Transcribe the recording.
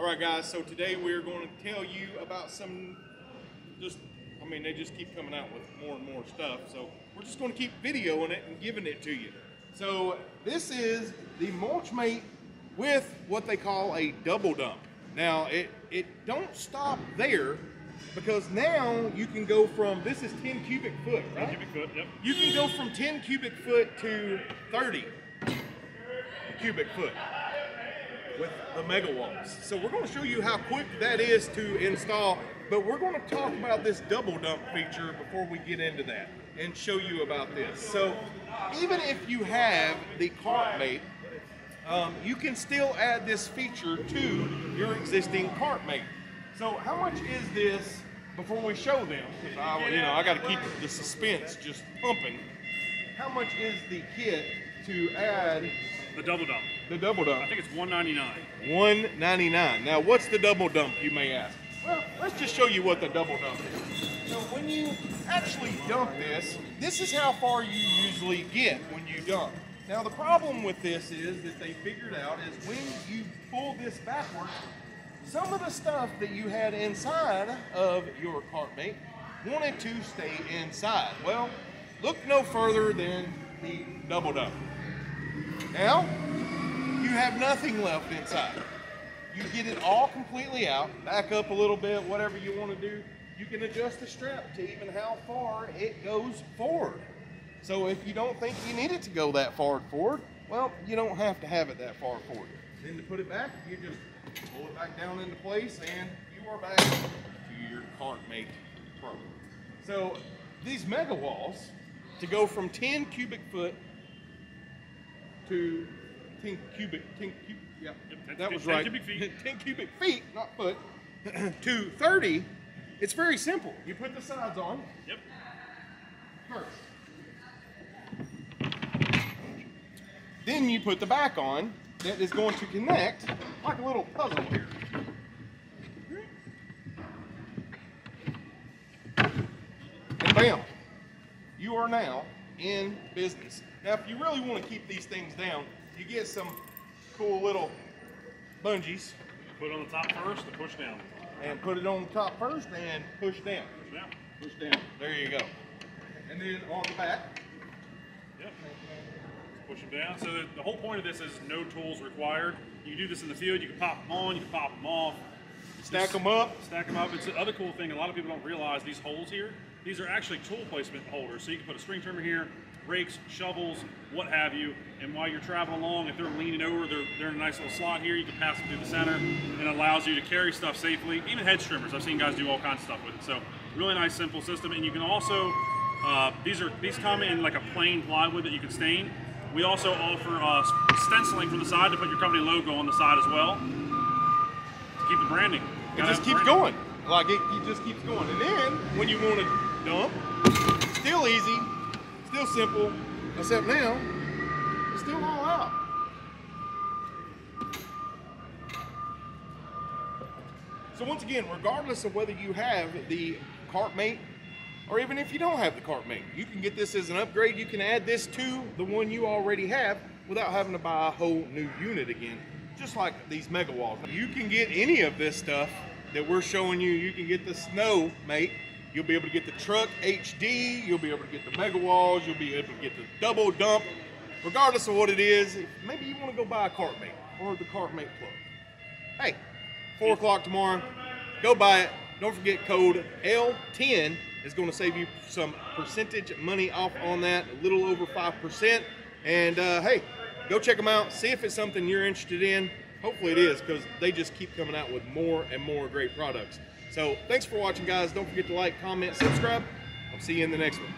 All right, guys. So today we're going to tell you about some just. I mean, they just keep coming out with more and more stuff. So we're just going to keep videoing it and giving it to you. So this is the Mulchmate with what they call a double dump. Now it it don't stop there because now you can go from this is 10 cubic foot, right? Cubic foot, yep. You can go from 10 cubic foot to 30 cubic foot with the mega walls. So we're going to show you how quick that is to install, but we're going to talk about this double dump feature before we get into that and show you about this. So even if you have the Kart Mate, um, you can still add this feature to your existing Kart Mate. So how much is this before we show them? Because I, you know, I got to keep the suspense just pumping. How much is the kit to add The double dump. the double dump? I think it's 199. 199. Now, what's the double dump, you may ask? Well, let's just show you what the double dump is. So when you actually dump this, this is how far you usually get when you dump. Now, the problem with this is that they figured out is when you pull this backwards, some of the stuff that you had inside of your Kart Mate wanted to stay inside. Well, look no further than the double dump. Now, you have nothing left inside. You get it all completely out, back up a little bit, whatever you want to do. You can adjust the strap to even how far it goes forward. So if you don't think you need it to go that far forward, well, you don't have to have it that far forward. Then to put it back, you just pull it back down into place and you are back to your Kart Mate Pro. So these mega walls, to go from 10 cubic foot to 10 cubic, 10 cubic, yeah, Yep, that was 10 right. cubic feet. 10 cubic feet, not foot, to 30, it's very simple. You put the sides on Yep. first. Then you put the back on that is going to connect like a little puzzle here. And bam, you are now in business. Now, if you really want to keep these things down, you get some cool little bungees Put it on the top first and push down. and put it on the top first and push down. Push down. Push down. There you go. And then on the back, Yep. Push them down. So the, the whole point of this is no tools required. You can do this in the field. You can pop them on. You can pop them off. Stack them up. Stack them up. It's the other cool thing. A lot of people don't realize these holes here. These are actually tool placement holders. So you can put a string trimmer here, rakes, shovels, what have you. And while you're traveling along, if they're leaning over, they're, they're in a nice little slot here. You can pass them through the center, and it allows you to carry stuff safely. Even hedge trimmers. I've seen guys do all kinds of stuff with it. So really nice, simple system. And you can also uh, these are these come in like a plain plywood that you can stain. We also offer uh, stenciling from the side to put your company logo on the side as well keep the branding. It just keeps branding. going. Like it, it just keeps going. And then when you want to dump, still easy, still simple, except now it's still all out. So once again, regardless of whether you have the Kart Mate or even if you don't have the Kart Mate, you can get this as an upgrade. You can add this to the one you already have without having to buy a whole new unit again, just like these mega walls. You can get any of this stuff that we're showing you. You can get the Snow Mate. You'll be able to get the Truck HD. You'll be able to get the mega walls. You'll be able to get the double dump. Regardless of what it is, maybe you want to go buy a Kart Mate or the Kart Mate Plus. Hey, four o'clock tomorrow. Go buy it. Don't forget code L10 is going to save you some percentage money off on that, a little over five percent. And uh, hey, go check them out. See if it's something you're interested in. Hopefully it is because they just keep coming out with more and more great products. So thanks for watching, guys. Don't forget to like, comment, subscribe. I'll see you in the next one.